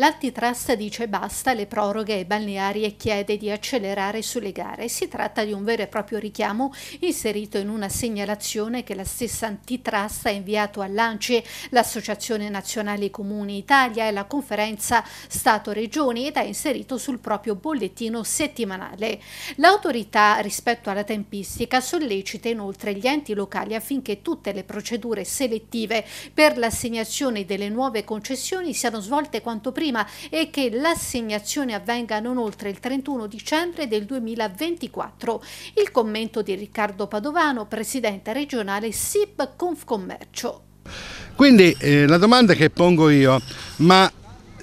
L'antitrust dice basta alle proroghe ai balneari e chiede di accelerare sulle gare. Si tratta di un vero e proprio richiamo inserito in una segnalazione che la stessa antitrust ha inviato all'ANCI, l'Associazione Nazionale Comuni Italia e la Conferenza Stato-Regioni ed ha inserito sul proprio bollettino settimanale. L'autorità rispetto alla tempistica sollecita inoltre gli enti locali affinché tutte le procedure selettive per l'assegnazione delle nuove concessioni siano svolte quanto prima prima e che l'assegnazione avvenga non oltre il 31 dicembre del 2024. Il commento di Riccardo Padovano, presidente regionale SIP Confcommercio. Quindi eh, la domanda che pongo io, ma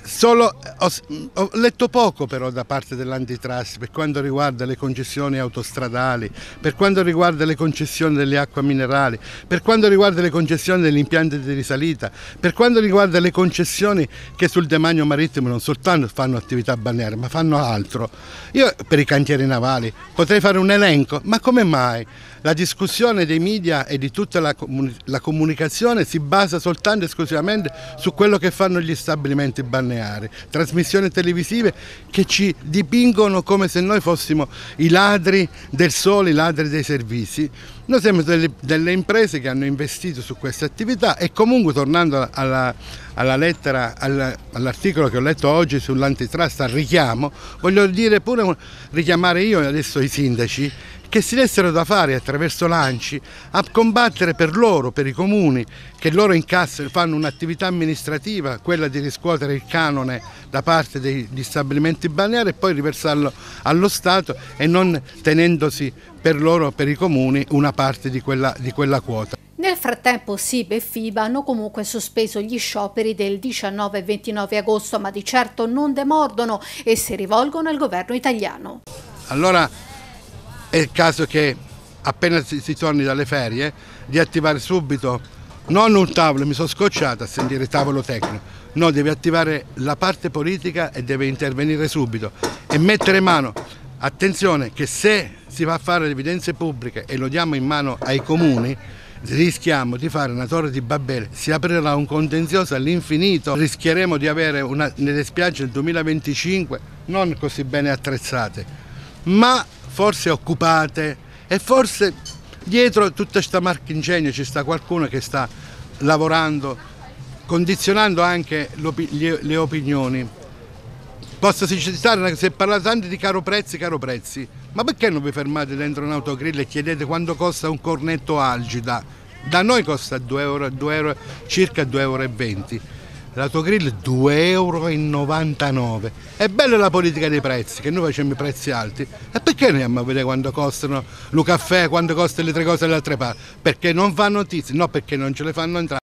Solo, ho, ho, letto poco però da parte dell'antitrust per quanto riguarda le concessioni autostradali, per quanto riguarda le concessioni delle acque minerali, per quanto riguarda le concessioni degli impianti di risalita, per quanto riguarda le concessioni che sul demanio marittimo non soltanto fanno attività balneare ma fanno altro. Io per i cantieri navali potrei fare un elenco, ma come mai? La discussione dei media e di tutta la, la comunicazione si basa soltanto e esclusivamente su quello che fanno gli stabilimenti balneari, trasmissioni televisive che ci dipingono come se noi fossimo i ladri del sole, i ladri dei servizi. Noi siamo delle, delle imprese che hanno investito su queste attività e comunque tornando alla, alla lettera, all'articolo che ho letto oggi sull'antitrust, al richiamo, voglio dire pure richiamare io adesso i sindaci che si dessero da fare attraverso l'ANCI a combattere per loro, per i comuni, che loro incassano, fanno un'attività amministrativa, quella di riscuotere il canone da parte degli stabilimenti balneari e poi riversarlo allo Stato e non tenendosi per loro, per i comuni, una parte di quella, di quella quota. Nel frattempo SIB e FIBA hanno comunque sospeso gli scioperi del 19 e 29 agosto, ma di certo non demordono e si rivolgono al governo italiano. Allora è il caso che appena si, si torni dalle ferie di attivare subito non un tavolo, mi sono scocciato a sentire tavolo tecnico, no, deve attivare la parte politica e deve intervenire subito e mettere mano, attenzione che se si va a fare le evidenze pubbliche e lo diamo in mano ai comuni, rischiamo di fare una torre di Babele, si aprirà un contenzioso all'infinito, rischieremo di avere una, nelle spiagge del 2025 non così bene attrezzate, ma forse occupate e forse dietro tutta questa marchingegno ci sta qualcuno che sta lavorando, condizionando anche le opinioni. Posso citare, si è parlato tanto di caro prezzi, caro prezzi, ma perché non vi fermate dentro un autogrill e chiedete quanto costa un cornetto algida? Da noi costa 2 euro, 2 euro circa 2,20 euro l'autogrill 2,99 euro. È bella la politica dei prezzi, che noi facciamo i prezzi alti. E perché noi andiamo a vedere quanto costano il caffè, quanto costano le tre cose dalle altre parti? Perché non fanno notizie, no perché non ce le fanno entrare.